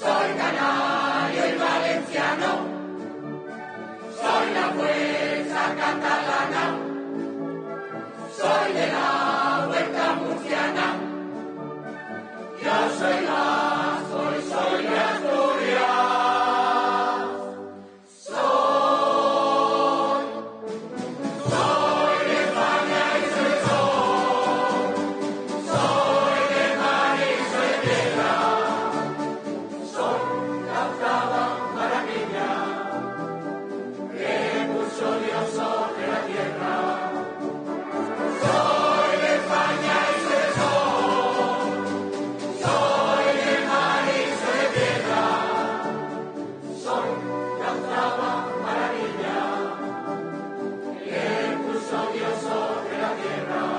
Soy Canario y Valenciano, soy la puesa catalana, soy de la in the